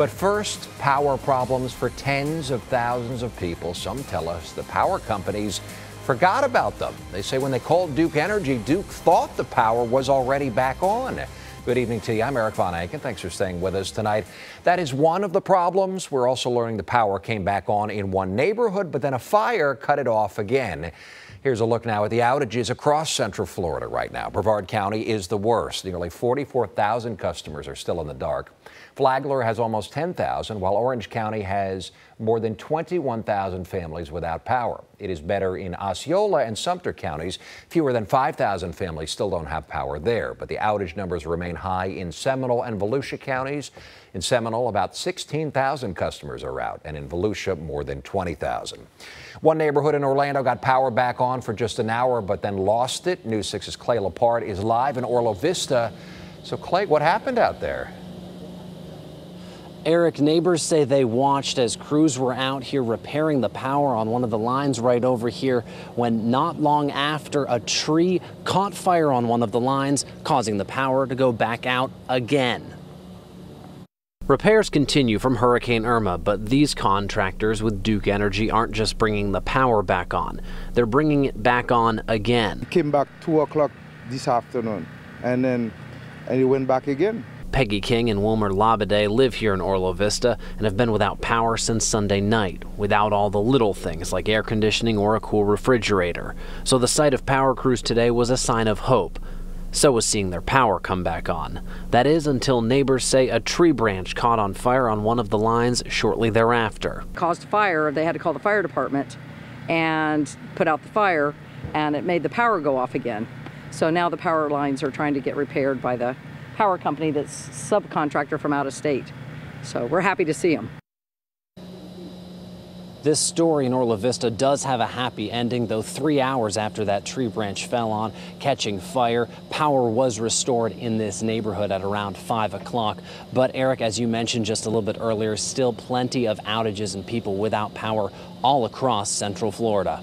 But first, power problems for tens of thousands of people. Some tell us the power companies forgot about them. They say when they called Duke Energy, Duke thought the power was already back on. Good evening to you. I'm Eric Von Ancken. Thanks for staying with us tonight. That is one of the problems. We're also learning the power came back on in one neighborhood, but then a fire cut it off again. Here's a look now at the outages across Central Florida right now. Brevard County is the worst. Nearly 44,000 customers are still in the dark. Flagler has almost 10,000, while Orange County has more than 21,000 families without power. It is better in Osceola and Sumter counties. Fewer than 5,000 families still don't have power there, but the outage numbers remain high in Seminole and Volusia counties. In Seminole, about 16,000 customers are out, and in Volusia, more than 20,000. One neighborhood in Orlando got power back on for just an hour, but then lost it. News 6's Clay LePard is live in Orlo Vista. So, Clay, what happened out there? Eric, neighbors say they watched as crews were out here repairing the power on one of the lines right over here when not long after a tree caught fire on one of the lines, causing the power to go back out again. Repairs continue from Hurricane Irma, but these contractors with Duke Energy aren't just bringing the power back on, they're bringing it back on again. It came back 2 o'clock this afternoon, and then and it went back again. Peggy King and Wilmer Labade live here in Orlo Vista and have been without power since Sunday night, without all the little things like air conditioning or a cool refrigerator. So the sight of power crews today was a sign of hope. So was seeing their power come back on. That is until neighbors say a tree branch caught on fire on one of the lines shortly thereafter. Caused fire, they had to call the fire department and put out the fire, and it made the power go off again. So now the power lines are trying to get repaired by the power company that's subcontractor from out of state. So we're happy to see them. This story in Orlo Vista does have a happy ending, though three hours after that tree branch fell on, catching fire, power was restored in this neighborhood at around 5 o'clock. But Eric, as you mentioned just a little bit earlier, still plenty of outages and people without power all across Central Florida.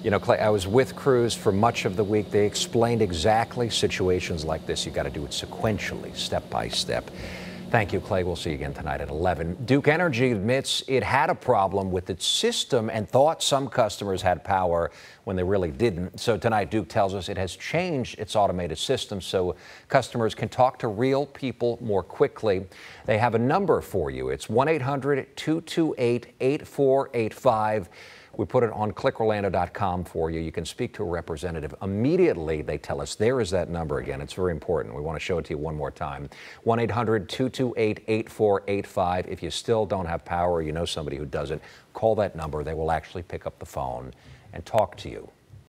You know, Clay, I was with crews for much of the week. They explained exactly situations like this. You got to do it sequentially, step by step. Thank you, Clay. We'll see you again tonight at 11. Duke Energy admits it had a problem with its system and thought some customers had power when they really didn't. So tonight, Duke tells us it has changed its automated system so customers can talk to real people more quickly. They have a number for you. It's 1 800 228 8485. We put it on clickorlando.com for you. You can speak to a representative. Immediately, they tell us there is that number again. It's very important. We want to show it to you one more time 1 800 228 8485. If you still don't have power, you know somebody who doesn't, call that number. They will actually pick up the phone and talk to you.